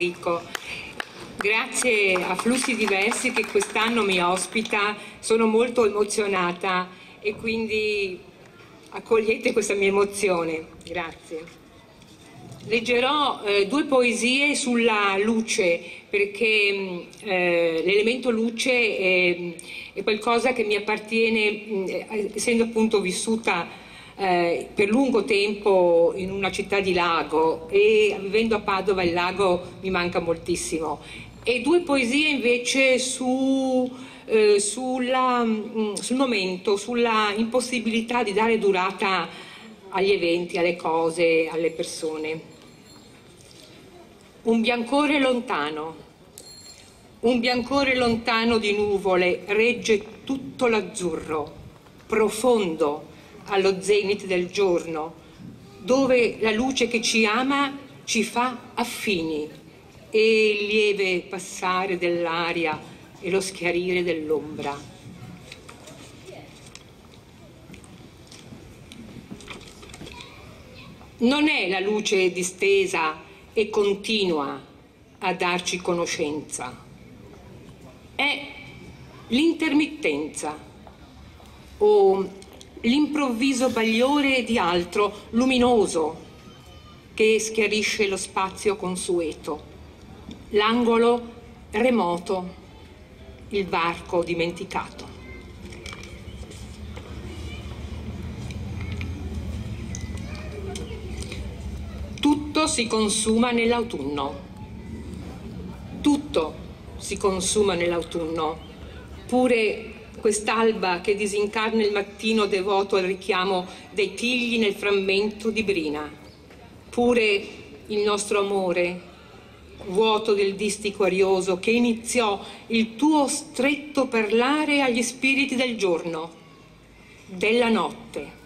Enrico. Grazie a Flussi Diversi che quest'anno mi ospita, sono molto emozionata e quindi accogliete questa mia emozione. Grazie. Leggerò eh, due poesie sulla luce perché eh, l'elemento luce è, è, qualcosa che mi appartiene, essendo appunto vissuta eh, per lungo tempo in una città di lago e vivendo a Padova il lago mi manca moltissimo. E due poesie invece su, eh, sulla, mh, mm, sul momento, sulla impossibilità di dare durata agli eventi, alle cose, alle persone. Un biancore lontano, un biancore lontano di nuvole regge tutto l'azzurro, profondo, allo zenit del giorno, dove la luce che ci ama ci fa affini e il lieve passare dell'aria e lo schiarire dell'ombra. Non è la luce distesa e continua a darci conoscenza, è l'intermittenza o l'improvviso bagliore di altro luminoso che schiarisce lo spazio consueto, l'angolo remoto, il varco dimenticato. Tutto si consuma nell'autunno, tutto si consuma nell'autunno, pure quest'alba che disincarna il mattino devoto al richiamo dei tigli nel frammento di brina. Pure il nostro amore, vuoto del distico arioso, che iniziò il tuo stretto parlare agli spiriti del giorno, della notte.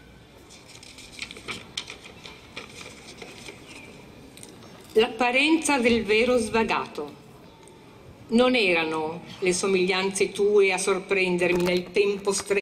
L'apparenza del vero svagato non erano le somiglianze tue a sorprendermi nel tempo stretto